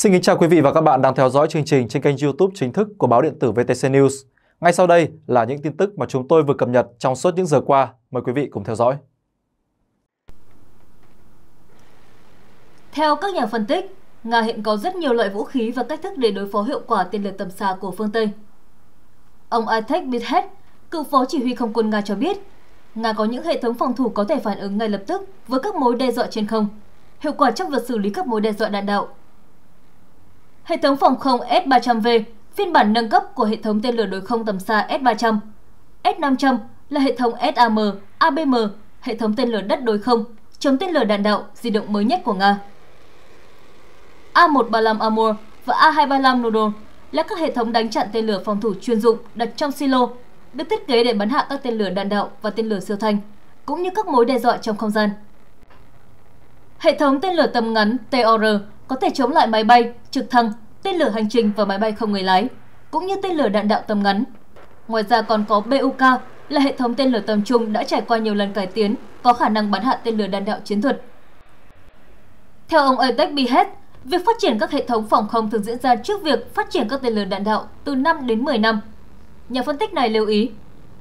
Xin kính chào quý vị và các bạn đang theo dõi chương trình trên kênh YouTube chính thức của báo điện tử VTC News. Ngay sau đây là những tin tức mà chúng tôi vừa cập nhật trong suốt những giờ qua. Mời quý vị cùng theo dõi. Theo các nhà phân tích, Nga hiện có rất nhiều loại vũ khí và cách thức để đối phó hiệu quả tên lửa tầm xa của phương Tây. Ông Aitek Bithet, cựu phó chỉ huy không quân Nga cho biết, Nga có những hệ thống phòng thủ có thể phản ứng ngay lập tức với các mối đe dọa trên không, hiệu quả trong việc xử lý các mối đe dọa đạn đạo. Hệ thống phòng không S-300V, phiên bản nâng cấp của hệ thống tên lửa đối không tầm xa S-300. S-500 là hệ thống SAM, ABM, hệ thống tên lửa đất đối không, chống tên lửa đạn đạo di động mới nhất của Nga. A135 Amur và A235 Nodon là các hệ thống đánh chặn tên lửa phòng thủ chuyên dụng đặt trong silo, được thiết kế để bắn hạ các tên lửa đạn đạo và tên lửa siêu thanh, cũng như các mối đe dọa trong không gian. Hệ thống tên lửa tầm ngắn TOR có thể chống lại máy bay, trực thăng, tên lửa hành trình và máy bay không người lái, cũng như tên lửa đạn đạo tầm ngắn. Ngoài ra còn có BUK là hệ thống tên lửa tầm trung đã trải qua nhiều lần cải tiến, có khả năng bắn hạ tên lửa đạn đạo chiến thuật. Theo ông Atec Bihet, việc phát triển các hệ thống phòng không thường diễn ra trước việc phát triển các tên lửa đạn đạo từ 5 đến 10 năm. Nhà phân tích này lưu ý,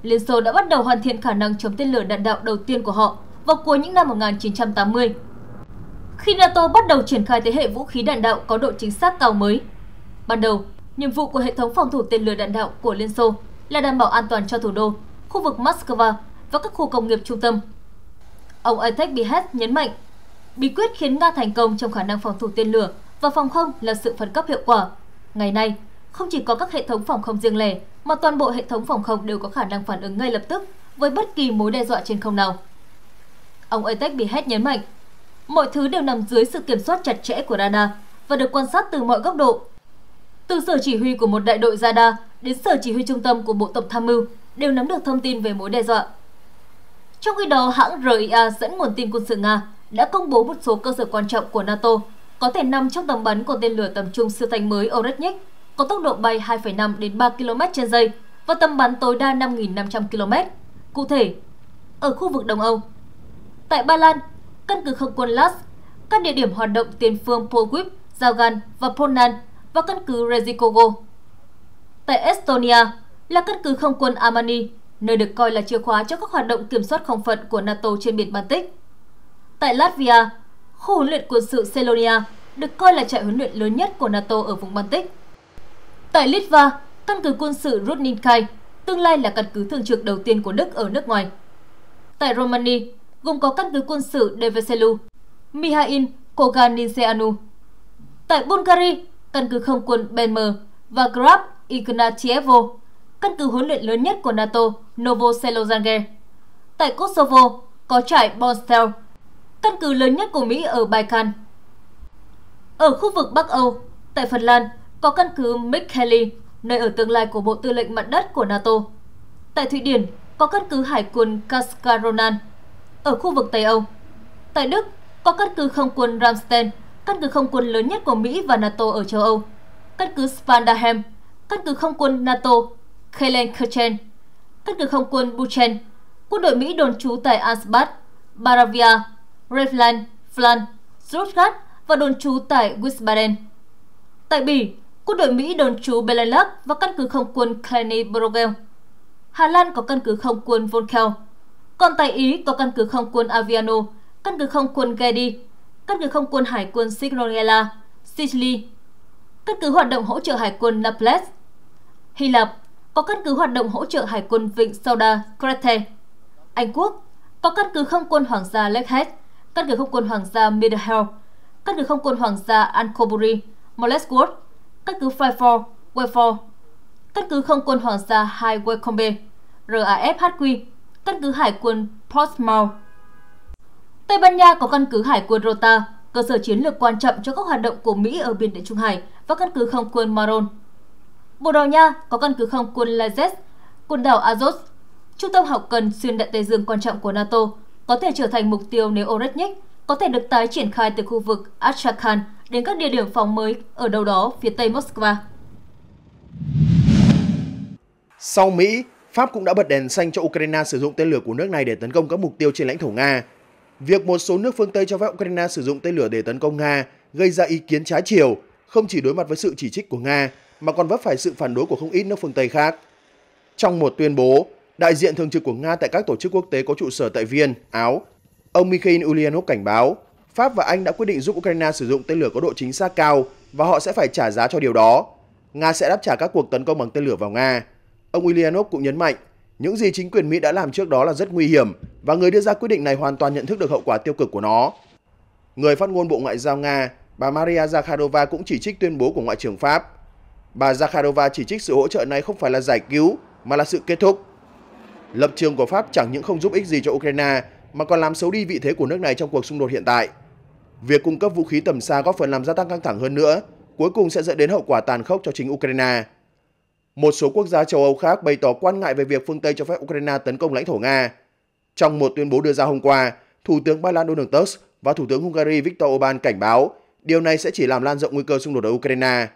Liên Xô đã bắt đầu hoàn thiện khả năng chống tên lửa đạn đạo đầu tiên của họ vào cuối những năm 1980 khi NATO bắt đầu triển khai thế hệ vũ khí đạn đạo có độ chính xác cao mới. Ban đầu, nhiệm vụ của hệ thống phòng thủ tên lửa đạn đạo của Liên Xô là đảm bảo an toàn cho thủ đô, khu vực Moscow và các khu công nghiệp trung tâm. Ông Aitek Bihet nhấn mạnh, bí quyết khiến Nga thành công trong khả năng phòng thủ tên lửa và phòng không là sự phân cấp hiệu quả. Ngày nay, không chỉ có các hệ thống phòng không riêng lẻ, mà toàn bộ hệ thống phòng không đều có khả năng phản ứng ngay lập tức với bất kỳ mối đe dọa trên không nào. Ông Aitek Bihet nhấn mạnh, mọi thứ đều nằm dưới sự kiểm soát chặt chẽ của radar và được quan sát từ mọi góc độ. Từ sở chỉ huy của một đại đội radar đến sở chỉ huy trung tâm của Bộ Tổng tham mưu đều nắm được thông tin về mối đe dọa. Trong khi đó, hãng RIA dẫn nguồn tin quân sự Nga đã công bố một số cơ sở quan trọng của NATO có thể nằm trong tầm bắn của tên lửa tầm trung siêu thanh mới Oreshnik, có tốc độ bay 2,5 đến 3 km trên giây và tầm bắn tối đa 5.500 km. Cụ thể, ở khu vực Đông Âu, tại Ba Lan, căn cứ không quân Las, các địa điểm hoạt động tiền phương Polwip, Zagan và Ponan và căn cứ Rezikogo. Tại Estonia là căn cứ không quân Armani, nơi được coi là chìa khóa cho các hoạt động kiểm soát không phận của NATO trên biển Baltic. Tại Latvia, khu huấn luyện quân sự Selonia được coi là trại huấn luyện lớn nhất của NATO ở vùng Baltic. Tại Litva, căn cứ quân sự Rudninkai, tương lai là căn cứ thường trực đầu tiên của Đức ở nước ngoài. Tại Romania, gồm có căn cứ quân sự Deveselu, Mihail Koganinseanu. Tại Bulgaria, căn cứ không quân Benmer và Grab Ignatievo, căn cứ huấn luyện lớn nhất của NATO Novoselozhange. Tại Kosovo, có trại Bonstel, căn cứ lớn nhất của Mỹ ở Balkan. Ở khu vực Bắc Âu, tại Phần Lan, có căn cứ Mikkeli, nơi ở tương lai của Bộ Tư lệnh Mặt đất của NATO. Tại Thụy Điển, có căn cứ Hải quân Kaskaronan, ở khu vực Tây Âu. Tại Đức, có căn cứ không quân Ramstein, căn cứ không quân lớn nhất của Mỹ và NATO ở châu Âu, căn cứ Spandahem, căn cứ không quân NATO Kellenkirchen, căn cứ không quân Buchen, quân đội Mỹ đồn trú tại Ansbach, Baravia, Revland, Flan, Stuttgart và đồn trú tại Wiesbaden. Tại Bỉ, quân đội Mỹ đồn trú Belenlak và căn cứ không quân Kleine Brogel. Hà Lan có căn cứ không quân Volkel. Còn tại Ý có căn cứ không quân Aviano, căn cứ không quân Gedi, căn cứ không quân hải quân Signoriella, Sicily, căn cứ hoạt động hỗ trợ hải quân Naples. Hy Lạp có căn cứ hoạt động hỗ trợ hải quân Vịnh Sauda, Crete. Anh Quốc có căn cứ không quân hoàng gia Lakehead, căn cứ không quân hoàng gia Middleham, căn cứ không quân hoàng gia Ancobury, Molesworth, căn cứ Fryford, Wayford, căn cứ không quân hoàng gia High Wycombe, RAF HQ, căn cứ hải quân Portsmouth. Tây Ban Nha có căn cứ hải quân Rota, cơ sở chiến lược quan trọng cho các hoạt động của Mỹ ở biển Địa Trung Hải và căn cứ không quân Maron. Bồ Đào Nha có căn cứ không quân Lazes, quần đảo Azov, trung tâm hậu cần xuyên đại Tây Dương quan trọng của NATO, có thể trở thành mục tiêu nếu Oreshnik có thể được tái triển khai từ khu vực Astrakhan đến các địa điểm phòng mới ở đâu đó phía tây Moscow. Sau Mỹ, Pháp cũng đã bật đèn xanh cho Ukraine sử dụng tên lửa của nước này để tấn công các mục tiêu trên lãnh thổ Nga. Việc một số nước phương Tây cho phép Ukraine sử dụng tên lửa để tấn công Nga gây ra ý kiến trái chiều không chỉ đối mặt với sự chỉ trích của Nga mà còn vấp phải sự phản đối của không ít nước phương Tây khác. Trong một tuyên bố, đại diện thường trực của Nga tại các tổ chức quốc tế có trụ sở tại Viên, Áo, ông Mikhail Ulyanov cảnh báo Pháp và Anh đã quyết định giúp Ukraine sử dụng tên lửa có độ chính xác cao và họ sẽ phải trả giá cho điều đó. Nga sẽ đáp trả các cuộc tấn công bằng tên lửa vào Nga. Ông Ulyanov cũng nhấn mạnh, những gì chính quyền Mỹ đã làm trước đó là rất nguy hiểm và người đưa ra quyết định này hoàn toàn nhận thức được hậu quả tiêu cực của nó. Người phát ngôn Bộ Ngoại giao Nga, bà Maria Zakharova cũng chỉ trích tuyên bố của Ngoại trưởng Pháp. Bà Zakharova chỉ trích sự hỗ trợ này không phải là giải cứu mà là sự kết thúc. Lập trường của Pháp chẳng những không giúp ích gì cho Ukraine mà còn làm xấu đi vị thế của nước này trong cuộc xung đột hiện tại. Việc cung cấp vũ khí tầm xa góp phần làm gia tăng căng thẳng hơn nữa, cuối cùng sẽ dẫn đến hậu quả tàn khốc cho chính Ukraine. Một số quốc gia châu Âu khác bày tỏ quan ngại về việc phương Tây cho phép Ukraine tấn công lãnh thổ Nga. Trong một tuyên bố đưa ra hôm qua, Thủ tướng Ba Lan Donald Tusk và Thủ tướng Hungary Viktor Orbán cảnh báo điều này sẽ chỉ làm lan rộng nguy cơ xung đột ở Ukraine.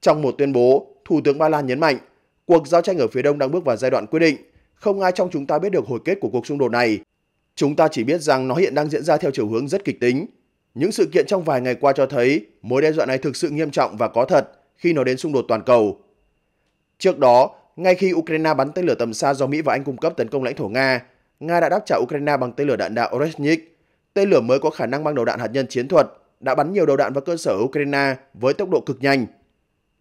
Trong một tuyên bố, Thủ tướng Ba Lan nhấn mạnh, cuộc giao tranh ở phía đông đang bước vào giai đoạn quyết định. Không ai trong chúng ta biết được hồi kết của cuộc xung đột này. Chúng ta chỉ biết rằng nó hiện đang diễn ra theo chiều hướng rất kịch tính. Những sự kiện trong vài ngày qua cho thấy mối đe dọa này thực sự nghiêm trọng và có thật khi nó đến xung đột toàn cầu. Trước đó, ngay khi Ukraine bắn tên lửa tầm xa do Mỹ và Anh cung cấp tấn công lãnh thổ Nga, Nga đã đáp trả Ukraine bằng tên lửa đạn đạo Oreshnik. Tên lửa mới có khả năng mang đầu đạn hạt nhân chiến thuật, đã bắn nhiều đầu đạn vào cơ sở Ukraine với tốc độ cực nhanh.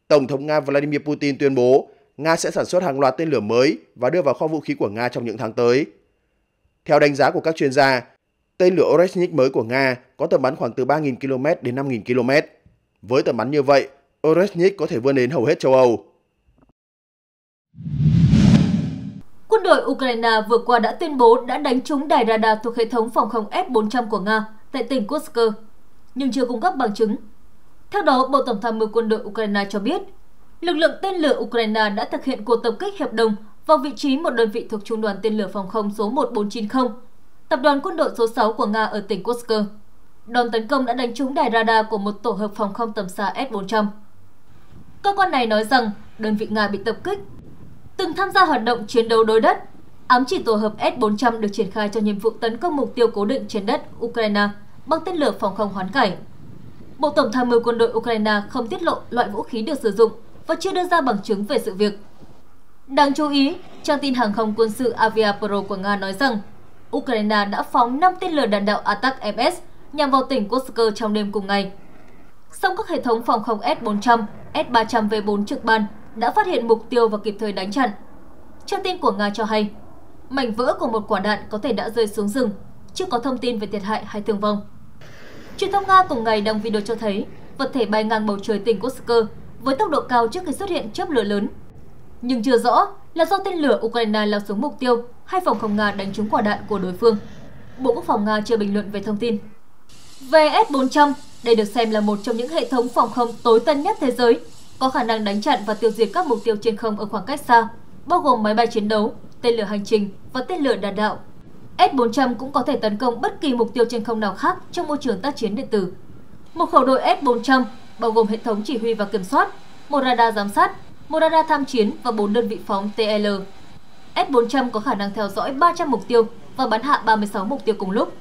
Tổng thống Nga Vladimir Putin tuyên bố Nga sẽ sản xuất hàng loạt tên lửa mới và đưa vào kho vũ khí của Nga trong những tháng tới. Theo đánh giá của các chuyên gia, tên lửa Oreshnik mới của Nga có tầm bắn khoảng từ 3.000 km đến 5.000 km. Với tầm bắn như vậy, Oreshnik có thể vươn đến hầu hết châu Âu. Quân đội Ukraine vừa qua đã tuyên bố đã đánh trúng đài radar thuộc hệ thống phòng không S-400 của Nga tại tỉnh Kursk, nhưng chưa cung cấp bằng chứng. Theo đó, Bộ Tổng tham mưu quân đội Ukraine cho biết, lực lượng tên lửa Ukraine đã thực hiện cuộc tập kích hiệp đồng vào vị trí một đơn vị thuộc Trung đoàn tên lửa phòng không số 1490, tập đoàn quân đội số 6 của Nga ở tỉnh Kursk. Đòn tấn công đã đánh trúng đài radar của một tổ hợp phòng không tầm xa S-400. Cơ quan này nói rằng đơn vị Nga bị tập kích từng tham gia hoạt động chiến đấu đối đất. Ám chỉ tổ hợp S-400 được triển khai cho nhiệm vụ tấn công mục tiêu cố định trên đất Ukraine bằng tên lửa phòng không hoán cải. Bộ Tổng tham mưu quân đội Ukraine không tiết lộ loại vũ khí được sử dụng và chưa đưa ra bằng chứng về sự việc. Đáng chú ý, trang tin hàng không quân sự Avia Pro của Nga nói rằng Ukraine đã phóng 5 tên lửa đạn đạo Attack-MS nhằm vào tỉnh Kursk trong đêm cùng ngày. Song các hệ thống phòng không S-400, S-300V4 trực ban đã phát hiện mục tiêu và kịp thời đánh chặn. Trang tin của Nga cho hay, mảnh vỡ của một quả đạn có thể đã rơi xuống rừng, chưa có thông tin về thiệt hại hay thương vong. Truyền thông Nga cùng ngày đăng video cho thấy vật thể bay ngang bầu trời tỉnh Kursk với tốc độ cao trước khi xuất hiện chớp lửa lớn. Nhưng chưa rõ là do tên lửa Ukraine lao xuống mục tiêu hay phòng không Nga đánh trúng quả đạn của đối phương. Bộ Quốc phòng Nga chưa bình luận về thông tin. VS-400, đây được xem là một trong những hệ thống phòng không tối tân nhất thế giới có khả năng đánh chặn và tiêu diệt các mục tiêu trên không ở khoảng cách xa, bao gồm máy bay chiến đấu, tên lửa hành trình và tên lửa đạn đạo. S-400 cũng có thể tấn công bất kỳ mục tiêu trên không nào khác trong môi trường tác chiến điện tử. Một khẩu đội S-400 bao gồm hệ thống chỉ huy và kiểm soát, một radar giám sát, một radar tham chiến và 4 đơn vị phóng TL. S-400 có khả năng theo dõi 300 mục tiêu và bắn hạ 36 mục tiêu cùng lúc.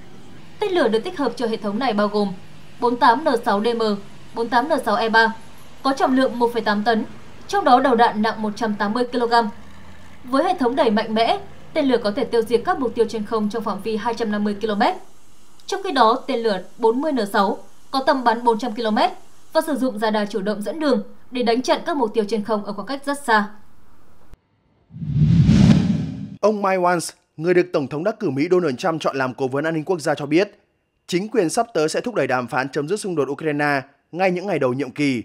Tên lửa được tích hợp cho hệ thống này bao gồm 48N6DM, 48N6E3, có trọng lượng 1,8 tấn, trong đó đầu đạn nặng 180 kg. Với hệ thống đẩy mạnh mẽ, tên lửa có thể tiêu diệt các mục tiêu trên không trong phạm vi 250 km. Trong khi đó, tên lửa 40N6 có tầm bắn 400 km và sử dụng radar chủ động dẫn đường để đánh chặn các mục tiêu trên không ở khoảng cách rất xa. Ông Mike Vance, người được Tổng thống đắc cử Mỹ Donald Trump chọn làm cố vấn an ninh quốc gia cho biết, chính quyền sắp tới sẽ thúc đẩy đàm phán chấm dứt xung đột Ukraine ngay những ngày đầu nhiệm kỳ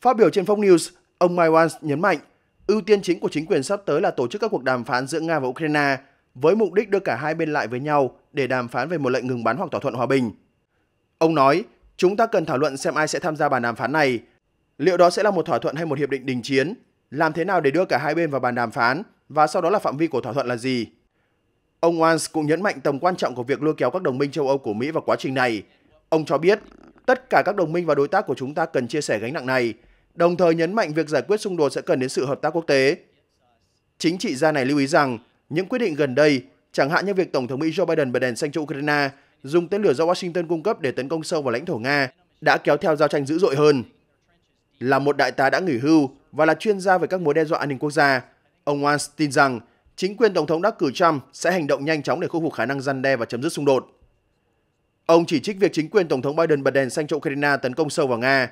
Phát biểu trên Fox News, ông Mike Vance nhấn mạnh ưu tiên chính của chính quyền sắp tới là tổ chức các cuộc đàm phán giữa Nga và Ukraine với mục đích đưa cả hai bên lại với nhau để đàm phán về một lệnh ngừng bắn hoặc thỏa thuận hòa bình. Ông nói, chúng ta cần thảo luận xem ai sẽ tham gia bàn đàm phán này. Liệu đó sẽ là một thỏa thuận hay một hiệp định đình chiến? Làm thế nào để đưa cả hai bên vào bàn đàm phán? Và sau đó là phạm vi của thỏa thuận là gì? Ông Wans cũng nhấn mạnh tầm quan trọng của việc lôi kéo các đồng minh châu Âu của Mỹ vào quá trình này. Ông cho biết, tất cả các đồng minh và đối tác của chúng ta cần chia sẻ gánh nặng này đồng thời nhấn mạnh việc giải quyết xung đột sẽ cần đến sự hợp tác quốc tế. Chính trị gia này lưu ý rằng những quyết định gần đây, chẳng hạn như việc Tổng thống Mỹ Joe Biden bật đèn xanh cho Ukraine, dùng tên lửa do Washington cung cấp để tấn công sâu vào lãnh thổ Nga, đã kéo theo giao tranh dữ dội hơn. Là một đại tá đã nghỉ hưu và là chuyên gia về các mối đe dọa an ninh quốc gia, ông Wans tin rằng chính quyền Tổng thống đắc cử Trump sẽ hành động nhanh chóng để khôi phục khả năng răn đe và chấm dứt xung đột. Ông chỉ trích việc chính quyền Tổng thống Biden bật đèn xanh cho Ukraine tấn công sâu vào Nga.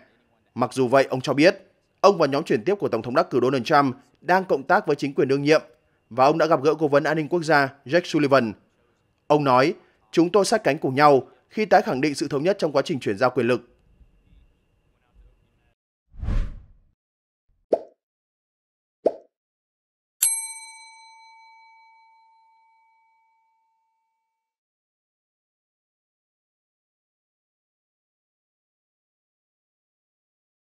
Mặc dù vậy, ông cho biết ông và nhóm chuyển tiếp của Tổng thống đắc cử Donald Trump đang cộng tác với chính quyền đương nhiệm và ông đã gặp gỡ cố vấn an ninh quốc gia Jake Sullivan. Ông nói, chúng tôi sát cánh cùng nhau khi tái khẳng định sự thống nhất trong quá trình chuyển giao quyền lực